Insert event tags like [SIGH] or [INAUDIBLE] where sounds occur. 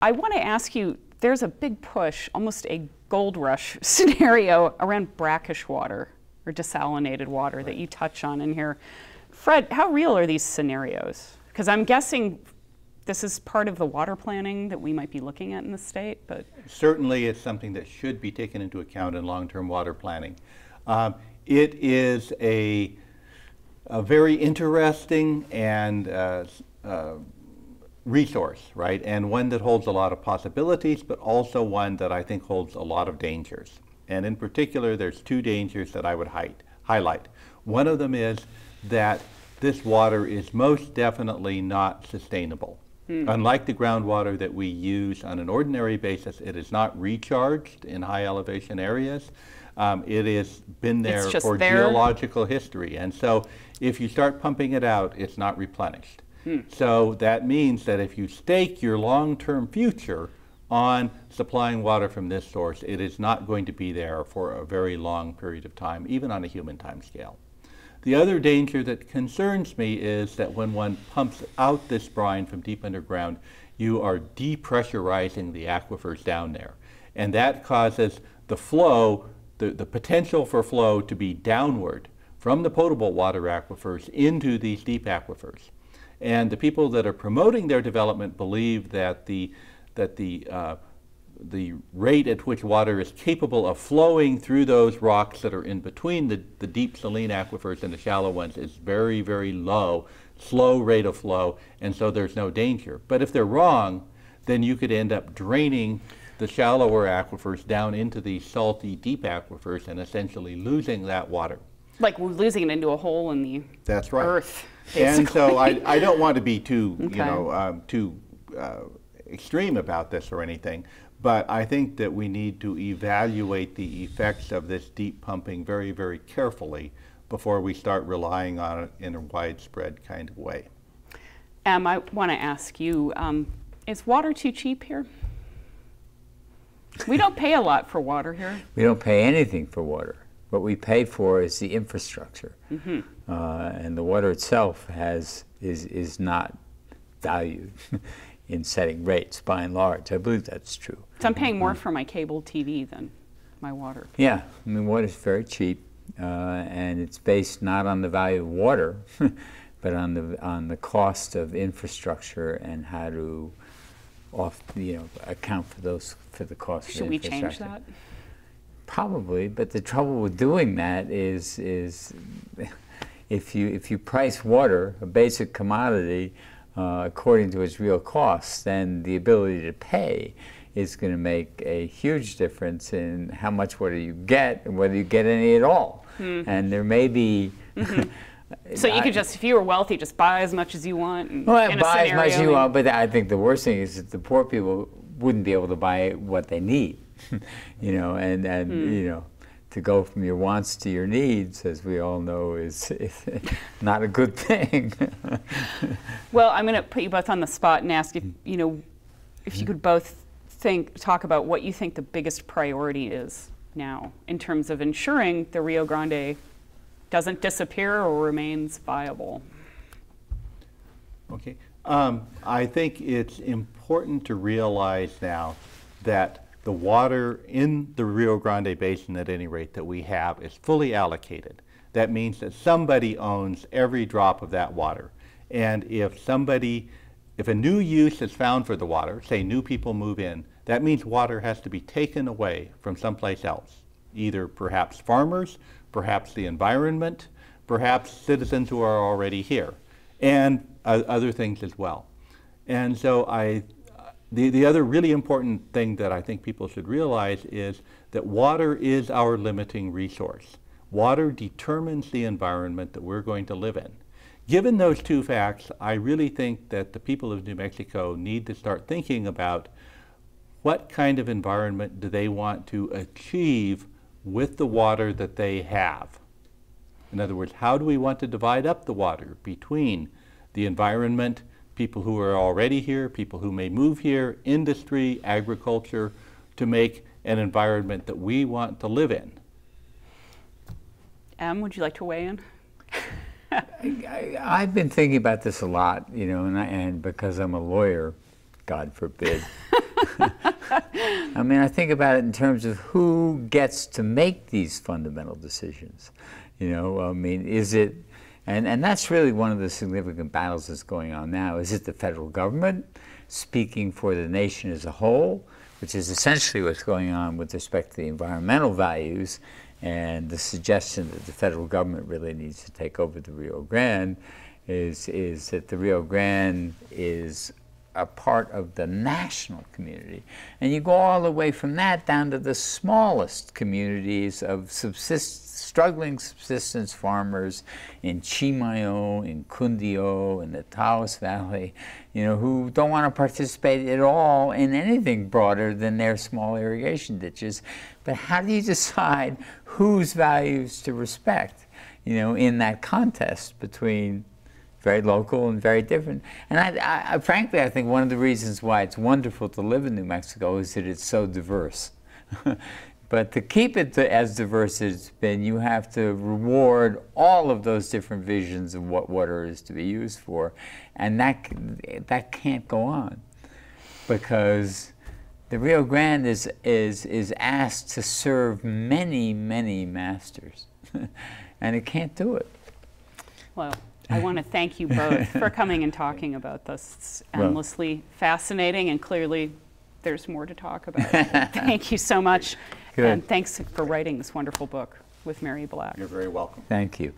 I want to ask you there's a big push, almost a gold rush [LAUGHS] scenario around brackish water or desalinated water that you touch on in here. Fred, how real are these scenarios? Because I'm guessing this is part of the water planning that we might be looking at in the state, but certainly it's something that should be taken into account in long-term water planning. Um, it is a, a, very interesting and uh, uh, resource, right? And one that holds a lot of possibilities, but also one that I think holds a lot of dangers. And in particular, there's two dangers that I would highlight. One of them is that this water is most definitely not sustainable. Hmm. Unlike the groundwater that we use on an ordinary basis, it is not recharged in high elevation areas. Um, it has been there for there. geological history. And so if you start pumping it out, it's not replenished. Hmm. So that means that if you stake your long-term future on supplying water from this source, it is not going to be there for a very long period of time, even on a human time scale. The other danger that concerns me is that when one pumps out this brine from deep underground, you are depressurizing the aquifers down there. And that causes the flow, the, the potential for flow to be downward from the potable water aquifers into these deep aquifers. And the people that are promoting their development believe that the, that the, uh, the rate at which water is capable of flowing through those rocks that are in between the, the deep saline aquifers and the shallow ones is very, very low, slow rate of flow, and so there's no danger. But if they're wrong, then you could end up draining the shallower aquifers down into the salty deep aquifers and essentially losing that water. Like we're losing it into a hole in the That's right. earth. Basically. And so I, I don't want to be too, okay. [LAUGHS] you know, um, too uh, extreme about this or anything, but I think that we need to evaluate the effects of this deep pumping very, very carefully before we start relying on it in a widespread kind of way. Um, I want to ask you, um, is water too cheap here? We don't pay a lot for water here. We don't pay anything for water. What we pay for is the infrastructure. Mm -hmm. uh, and the water itself has, is, is not valued [LAUGHS] in setting rates by and large. I believe that's true. So I'm paying more for my cable TV than my water. Yeah, I mean, water is very cheap, uh, and it's based not on the value of water, [LAUGHS] but on the on the cost of infrastructure and how to off you know account for those for the cost. Should we change that? Probably, but the trouble with doing that is is if you if you price water, a basic commodity, uh, according to its real cost, then the ability to pay is going to make a huge difference in how much water you get and whether you get any at all. Mm. And there may be. Mm -hmm. [LAUGHS] so you could just, if you were wealthy, just buy as much as you want. well, buy as much as you want, but I think the worst thing is that the poor people wouldn't be able to buy what they need, [LAUGHS] you know, and and mm. you know to go from your wants to your needs, as we all know, is, is [LAUGHS] not a good thing. [LAUGHS] well, I'm going to put you both on the spot and ask if you know if you could both think talk about what you think the biggest priority is now in terms of ensuring the Rio Grande doesn't disappear or remains viable. Okay, um, I think it's important to realize now that the water in the Rio Grande Basin, at any rate, that we have is fully allocated. That means that somebody owns every drop of that water. And if somebody, if a new use is found for the water, say new people move in, that means water has to be taken away from someplace else. Either perhaps farmers, perhaps the environment, perhaps citizens who are already here, and uh, other things as well. And so I the, the other really important thing that I think people should realize is that water is our limiting resource. Water determines the environment that we're going to live in. Given those two facts, I really think that the people of New Mexico need to start thinking about what kind of environment do they want to achieve with the water that they have. In other words, how do we want to divide up the water between the environment people who are already here, people who may move here, industry, agriculture, to make an environment that we want to live in. Em, would you like to weigh in? [LAUGHS] I, have been thinking about this a lot, you know, and, I, and because I'm a lawyer, God forbid, [LAUGHS] I mean, I think about it in terms of who gets to make these fundamental decisions. You know, I mean, is it, and, and that's really one of the significant battles that's going on now. Is it the federal government speaking for the nation as a whole, which is essentially what's going on with respect to the environmental values and the suggestion that the federal government really needs to take over the Rio Grande is, is that the Rio Grande is a part of the national community. And you go all the way from that down to the smallest communities of subsist, struggling subsistence farmers in Chimayo, in Cundiyo, in the Taos Valley, you know, who don't want to participate at all in anything broader than their small irrigation ditches. But how do you decide whose values to respect, you know, in that contest between very local and very different. And I, I, frankly, I think one of the reasons why it's wonderful to live in New Mexico is that it's so diverse. [LAUGHS] but to keep it to, as diverse as it's been, you have to reward all of those different visions of what water is to be used for. And that, that can't go on because the Rio Grande is, is, is asked to serve many, many masters. [LAUGHS] and it can't do it. Well, I want to thank you both for [LAUGHS] coming and talking about this. It's Well- endlessly fascinating, and clearly there's more to talk about. [LAUGHS] thank you so much. Good. And thanks for writing this wonderful book with Mary Black. You're very welcome. Thank you.